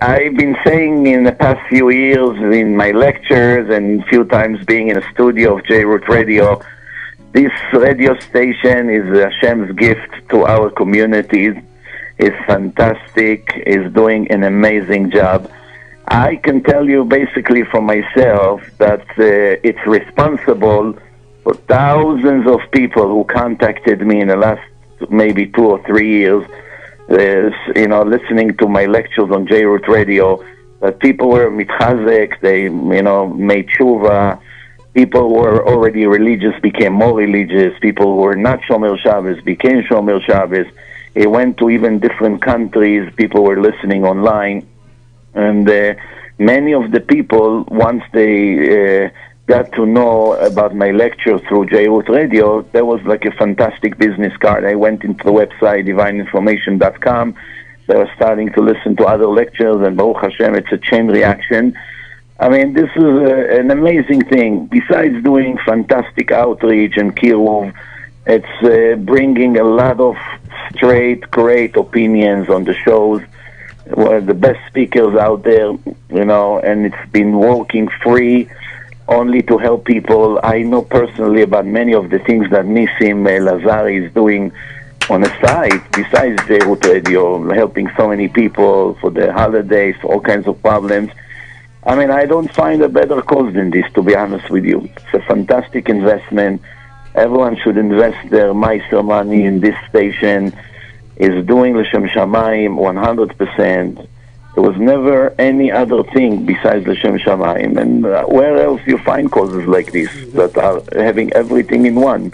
I've been saying in the past few years in my lectures and a few times being in a studio of J-Root Radio, this radio station is Hashem's gift to our communities. It's fantastic. It's doing an amazing job. I can tell you basically for myself that uh, it's responsible for thousands of people who contacted me in the last maybe two or three years, uh, you know, listening to my lectures on J-Root Radio, that people were mitchazek, they, you know, made tshuva, people who were already religious became more religious, people who were not Shomer Shabbos became Shomer Shabbos, it went to even different countries, people were listening online, and uh, many of the people, once they uh, got to know about my lecture through J-Root Radio, that was like a fantastic business card. I went into the website, divineinformation.com. They were starting to listen to other lectures, and Baruch Hashem, it's a chain reaction. I mean, this is a, an amazing thing. Besides doing fantastic outreach and kiruv, it's uh, bringing a lot of straight, great opinions on the shows one of the best speakers out there, you know, and it's been working free only to help people. I know personally about many of the things that Nissim Lazari is doing on the side, besides the Root Radio, helping so many people for the holidays, for all kinds of problems. I mean, I don't find a better cause than this, to be honest with you. It's a fantastic investment. Everyone should invest their maaser money in this station is doing L'Shem Shamayim 100%. There was never any other thing besides L'Shem Shamayim. And uh, where else you find causes like this that are having everything in one?